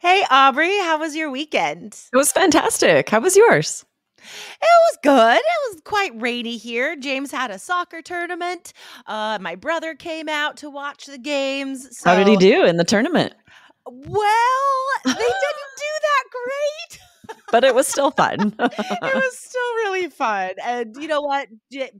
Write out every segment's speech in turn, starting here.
Hey, Aubrey, how was your weekend? It was fantastic. How was yours? It was good. It was quite rainy here. James had a soccer tournament. Uh, my brother came out to watch the games. So, How did he do in the tournament? Well, they didn't do that great. But it was still fun. it was still really fun. And you know what?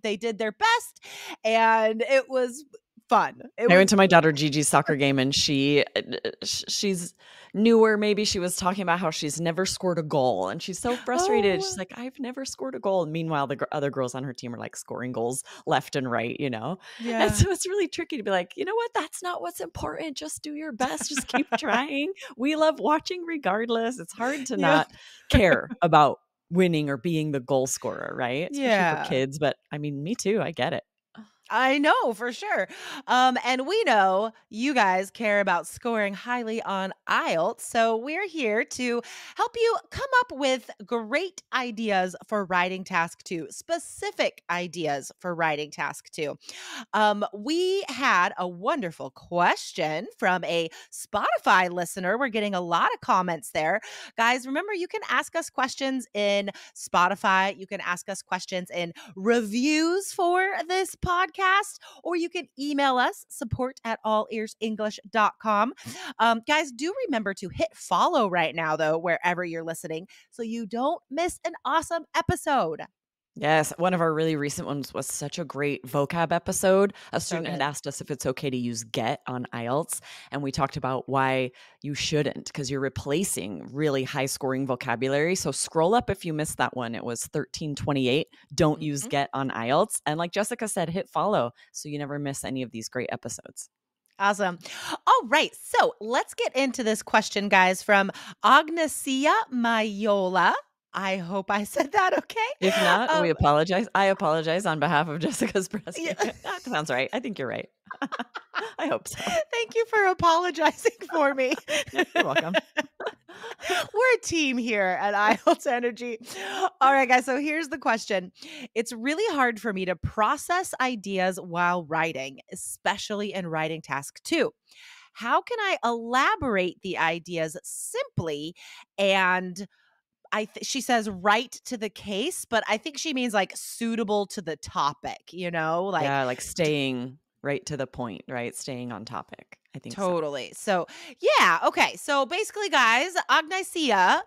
They did their best and it was fun. It I was went to my daughter Gigi's soccer game and she uh, she's newer maybe she was talking about how she's never scored a goal and she's so frustrated. She's Oh. like I've never scored a goal. And meanwhile the other girls on her team are like scoring goals left and right, you know. yeah. And so it's really tricky to be like, you know what? That's not what's important. Just do your best. Just keep trying. We love watching regardless. It's hard to Yeah. not care about winning or being the goal scorer, right? Especially Yeah. for kids. But I mean, me too. I get it. I know for sure. Um, and we know you guys care about scoring highly on IELTS. So we're here to help you come up with great ideas for writing task two, specific ideas for writing task two. Um, we had a wonderful question from a Spotify listener. We're getting a lot of comments there. Guys, remember you can ask us questions in Spotify. You can ask us questions in reviews for this podcast, or you can email us support at allearsenglish.com. Um, guys, do remember to hit follow right now, though, wherever you're listening, so you don't miss an awesome episode. Yes, one of our really recent ones was such a great vocab episode. A student had asked us if it's okay to use get on IELTS, and we talked about why you shouldn't because you're replacing really high scoring vocabulary. So scroll up if you missed that one. It was 1328. Don't use Mhm. get on IELTS. And like Jessica said, hit follow so you never miss any of these great episodes. Awesome. All right. So let's get into this question, guys, from Agnesia Mayola. I hope I said that okay. If not, we Um, apologize. I apologize on behalf of Jessica's breast. Yeah. that sounds right. I think you're right. I hope so. Thank you for apologizing for me. You're welcome. We're a team here at IELTS Energy. All right, guys. So here's the question It's really hard for me to process ideas while writing, especially in writing task two. How can I elaborate the ideas simply and I th- she says right to the case, but I think she means like suitable to the topic, you know, like yeah, like staying right to the point, right? Staying on topic. I think so. Totally. So, yeah. Okay. So basically, guys, Agnesia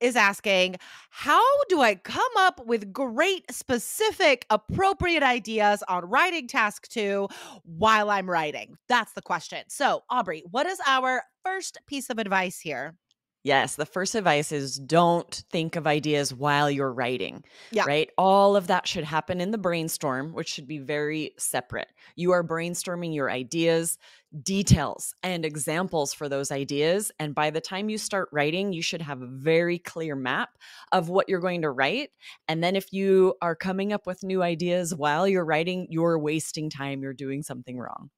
is asking, how do I come up with great, specific, appropriate ideas on writing task two while I'm writing? That's the question. So, Aubrey, what is our first piece of advice here? Yes, the first advice is don't think of ideas while you're writing. Yeah. Right? All of that should happen in the brainstorm, which should be very separate. You are brainstorming your ideas, details, and examples for those ideas. And by the time you start writing, you should have a very clear map of what you're going to write. And then if you are coming up with new ideas while you're writing, you're wasting time. You're doing something wrong.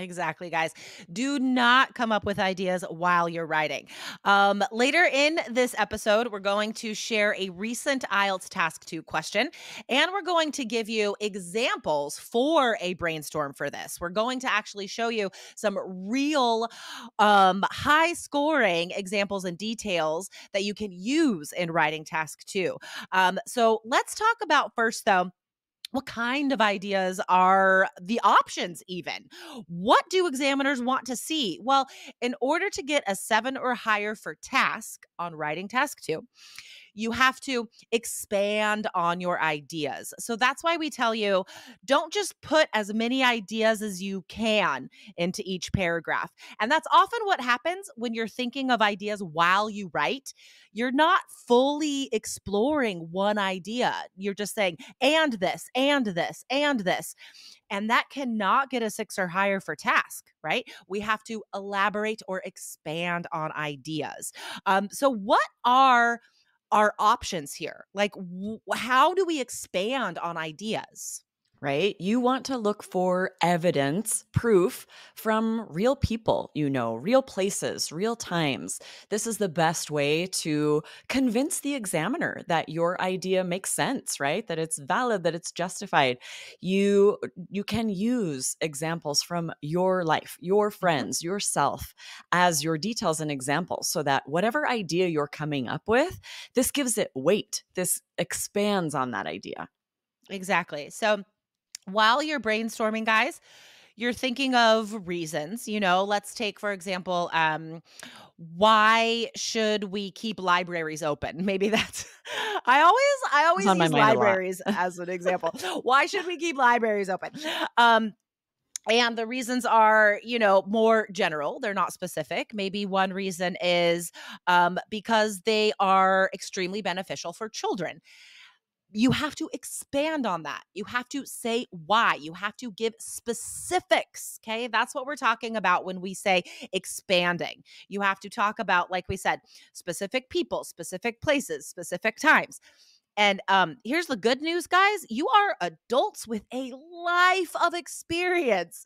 Exactly, guys. Do not come up with ideas while you're writing. Um, later in this episode, we're going to share a recent IELTS Task 2 question, and we're going to give you examples for a brainstorm for this. We're going to actually show you some real um, high scoring examples and details that you can use in writing Task 2. Um, so let's talk about first, though what kind of ideas are the options even? What do examiners want to see? Well in order to get a 7 or higher for task on writing task 2 you have to expand on your ideas. So that's why we tell you don't just put as many ideas as you can into each paragraph. And that's often what happens when you're thinking of ideas while you write. You're not fully exploring one idea. You're just saying, and this, and this, and this. And that cannot get a six or higher for task, right? We have to elaborate or expand on ideas. Um, so, what are our options here? Like, w- how do we expand on ideas? Right? You want to look for evidence, proof from real people, you know, real places, real times. This is the best way to convince the examiner that your idea makes sense, right? That it's valid, that it's justified. You you can use examples from your life, your mm-hmm. friends, yourself as your details and examples so that whatever idea you're coming up with, this gives it weight. This expands on that idea. Exactly. So while you're brainstorming, guys, you're thinking of reasons. You know, let's take, for example, um, why should we keep libraries open? Maybe that's I always I always use libraries as an example. why should we keep libraries open? Um and the reasons are you know more general they're not specific maybe one reason is um, because they are extremely beneficial for children you have to expand on that. You have to say why. You have to give specifics. Okay. That's what we're talking about when we say expanding. You have to talk about, like we said, specific people, specific places, specific times. And um, here's the good news, guys. You are adults with a life of experience.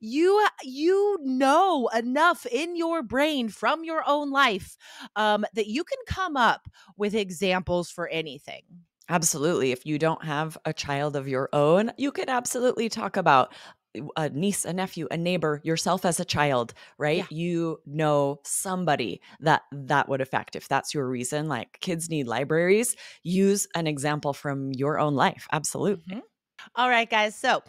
You you know enough in your brain from your own life um, that you can come up with examples for anything. Absolutely. If you don't have a child of your own, you can absolutely talk about a niece, a nephew, a neighbor, yourself as a child, right? Yeah. You know somebody that that would affect. If that's your reason, like kids need libraries, use an example from your own life. Absolutely. Mm-hmm. All right, guys. So,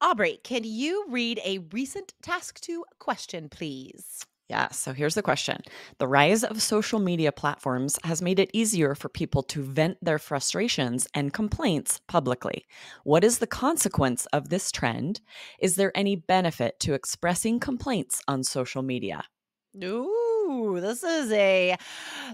Aubrey, can you read a recent task two question, please? Yeah, so here's the question. The rise of social media platforms has made it easier for people to vent their frustrations and complaints publicly. What is the consequence of this trend? Is there any benefit to expressing complaints on social media? Ooh, this is a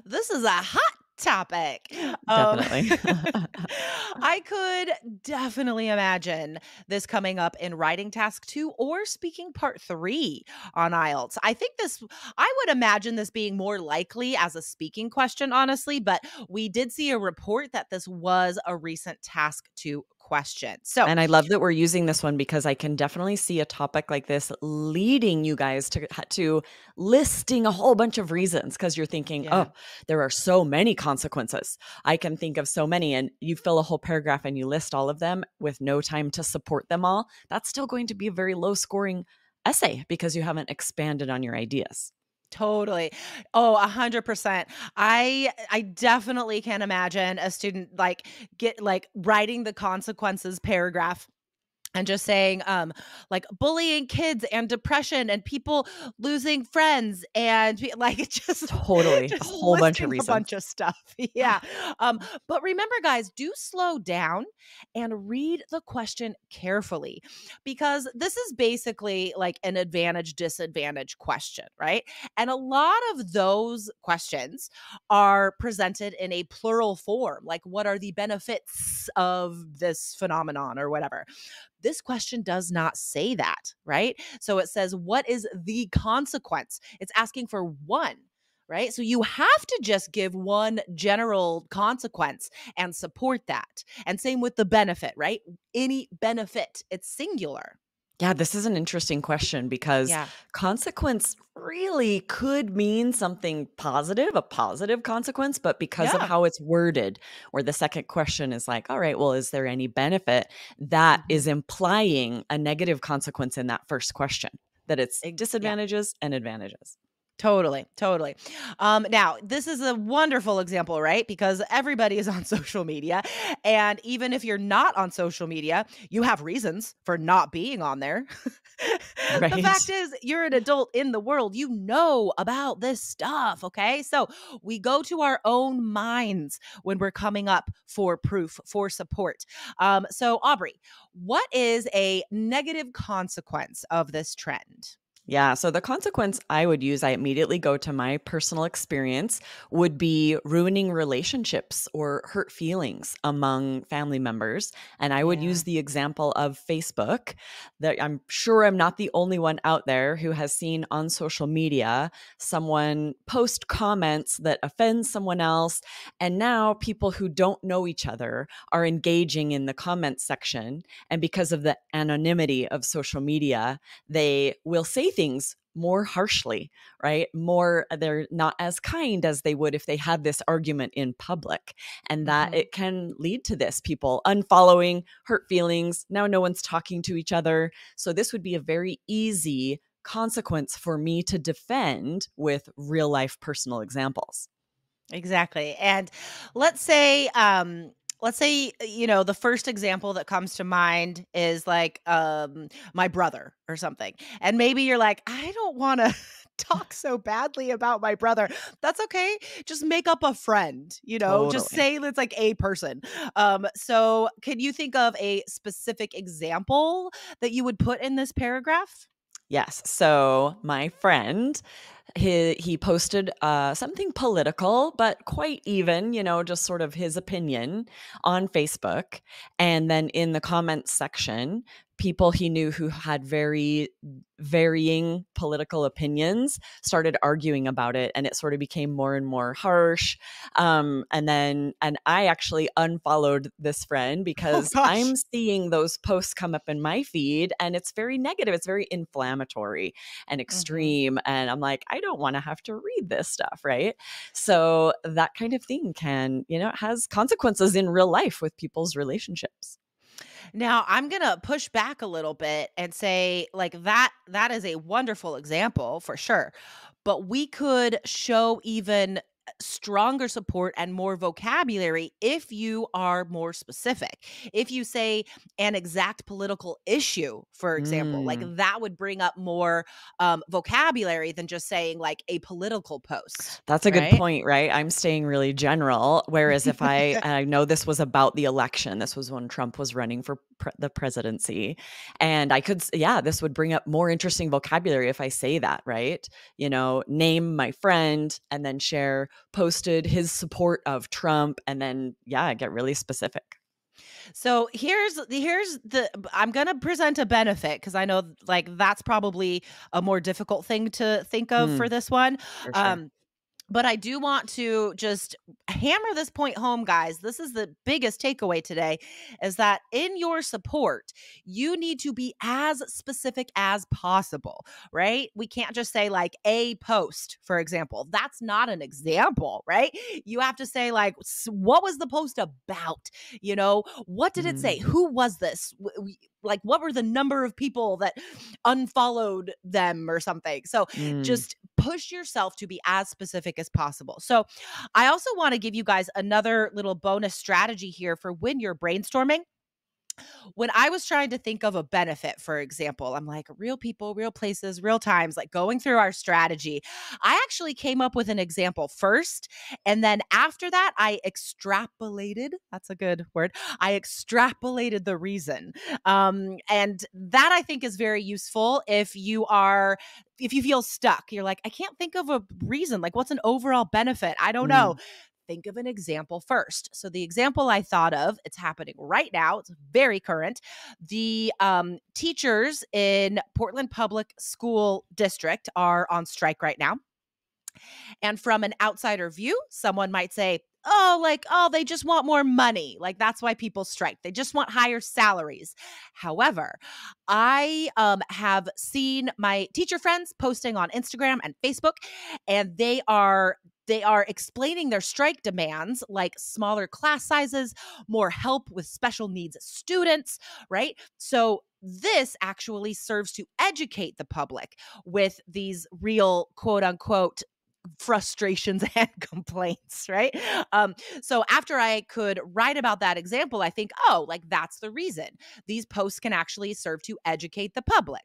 this is a hot topic. Definitely. Um, I could definitely imagine this coming up in writing task two or speaking part three on IELTS. I think this, I would imagine this being more likely as a speaking question, honestly, but we did see a report that this was a recent task two question. So, and I love that we're using this one because I can definitely see a topic like this leading you guys to to listing a whole bunch of reasons because you're thinking, yeah. "Oh, there are so many consequences. I can think of so many." And you fill a whole paragraph and you list all of them with no time to support them all. That's still going to be a very low scoring essay because you haven't expanded on your ideas. Totally. Oh, a hundred percent. I I definitely can't imagine a student like get like writing the consequences paragraph and just saying um like bullying kids and depression and people losing friends and like it just totally. Just a whole bunch of reasons. a bunch of stuff. Yeah. Um but remember guys do slow down and read the question carefully because this is basically like an advantage disadvantage question right? And a lot of those questions are presented in a plural form like what are the benefits of this phenomenon or whatever this question does not say that, right? So it says, What is the consequence? It's asking for one right? So you have to just give one general consequence and support that. And same with the benefit, right? Any benefit, it's singular. Yeah, this is an interesting question because yeah. consequence really could mean something positive, a positive consequence, but because yeah. of how it's worded, or the second question is like, all right, well, is there any benefit? That mm-hmm. is implying a negative consequence in that first question, that it's disadvantages yeah. and advantages. Totally, totally. Um, now, this is a wonderful example, right? Because everybody is on social media. And even if you're not on social media, you have reasons for not being on there. right. The fact is, you're an adult in the world. You know about this stuff, okay? So we go to our own minds when we're coming up for proof, for support. Um, so, Aubrey, what is a negative consequence of this trend? Yeah. So the consequence I would use, I immediately go to my personal experience, would be ruining relationships or hurt feelings among family members. And I would Yeah. use the example of Facebook that I'm sure I'm not the only one out there who has seen on social media someone post comments that offend someone else. And now people who don't know each other are engaging in the comment section. And because of the anonymity of social media, they will say things more harshly, right? More, uh, they're not as kind as they would if they had this argument in public. And that Mhm. it can lead to this people unfollowing, hurt feelings. Now no one's talking to each other. So this would be a very easy consequence for me to defend with real life personal examples. Exactly. And let's say um let's say uh, you know the first example that comes to mind is like um my brother or something. And maybe you're like I don't want to talk so badly about my brother. That's okay. Just make up a friend, you know, just Totally. say it's like a person. Um so can you think of a specific example that you would put in this paragraph? Yes. So my friend, he he posted uh, something political, but quite even, you know, just sort of his opinion on Facebook, and then in the comments section, people he knew who had very varying political opinions started arguing about it, and it sort of became more and more harsh. Um, and then, and I actually unfollowed this friend Oh because gosh. I'm seeing those posts come up in my feed, and it's very negative. It's very inflammatory and Mhm. extreme. And I'm like, I don't want to have to read this stuff, right? So that kind of thing can, you know, it has consequences in real life with people's relationships. Now, I'm going to push back a little bit and say like that that is a wonderful example for sure. But we could show even stronger support and more vocabulary if you are more specific. If you say an exact political issue, for example, like Mm. that would bring up more um, vocabulary than just saying like a political post, That's a good point, right? I'm staying really general. Whereas if I, and I know this was about the election, this was when Trump was running for pre- the presidency. And I could, yeah, this would bring up more interesting vocabulary if I say that, right? You know, name my friend and then share posted his support of Trump and then, yeah, get really specific. So here's here's the I'm gonna present a benefit because I know like that's probably a more difficult thing to think of for Mm, this one. for sure. Um, but I do want to just hammer this point home, guys. This is the biggest takeaway today is that in your support, you need to be as specific as possible, right? We can't just say like a post, for example. That's not an example, right? You have to say like what was the post about? You know, what did it say? Mm, Who was this? Like what were the number of people that unfollowed them or something? So mm. just push yourself to be as specific as possible. So, I also want to give you guys another little bonus strategy here for when you're brainstorming when I was trying to think of a benefit, for example, I'm like, real people, real places, real times, like going through our strategy, I actually came up with an example first. And then after that, I extrapolated. That's a good word. I extrapolated the reason. Um, and that I think is very useful if you are. If you feel stuck, you're like, I can't think of a reason. Like, what's an overall benefit? I don't know Mm. Think of an example first. So the example I thought of, it's happening right now. It's very current. The um, teachers in Portland Public School District are on strike right now. And from an outsider view, someone might say, Oh, like, oh, they just want more money. Like, that's why people strike. They just want higher salaries. However, I um, have seen my teacher friends posting on Instagram and Facebook, and they are they are explaining their strike demands like smaller class sizes, more help with special needs students, right? So this actually serves to educate the public with these real quote unquote frustrations and complaints, right? Um, so after I could write about that example, I think, oh, like that's the reason. These posts can actually serve to educate the public.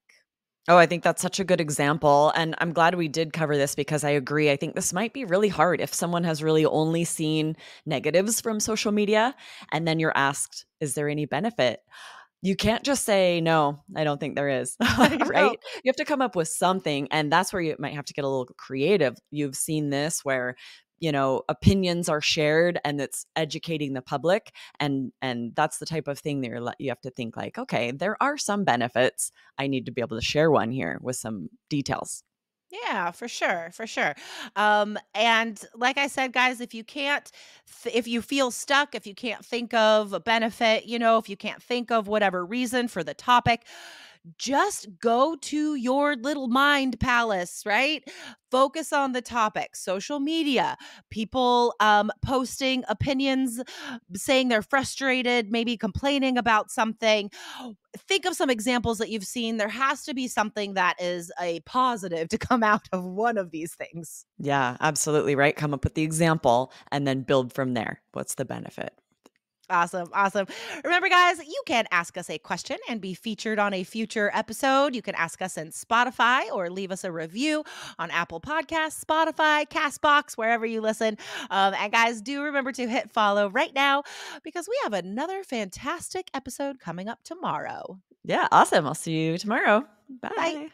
Oh, I think that's such a good example. And I'm glad we did cover this because I agree. I think this might be really hard if someone has really only seen negatives from social media and then you're asked, is there any benefit? you can't just say no i don't think there is right you have to come up with something and that's where you might have to get a little creative you've seen this where you know opinions are shared and it's educating the public and and that's the type of thing that you're you have to think like okay there are some benefits i need to be able to share one here with some details yeah, for sure, for sure. Um, and like I said, guys, if you can't, if you feel stuck, if you can't think of a benefit, you know, if you can't think of whatever reason for the topic, just go to your little mind palace, right? Focus on the topic, social media, people um, posting opinions, saying they're frustrated, maybe complaining about something. Think of some examples that you've seen. There has to be something that is a positive to come out of one of these things. Yeah, absolutely right. Come up with the example and then build from there. What's the benefit? Awesome. Awesome. Remember, guys, you can ask us a question and be featured on a future episode. You can ask us in Spotify or leave us a review on Apple Podcasts, Spotify, Castbox, wherever you listen. Um, and, guys, do remember to hit follow right now because we have another fantastic episode coming up tomorrow. Yeah. Awesome. I'll see you tomorrow. Bye. Bye.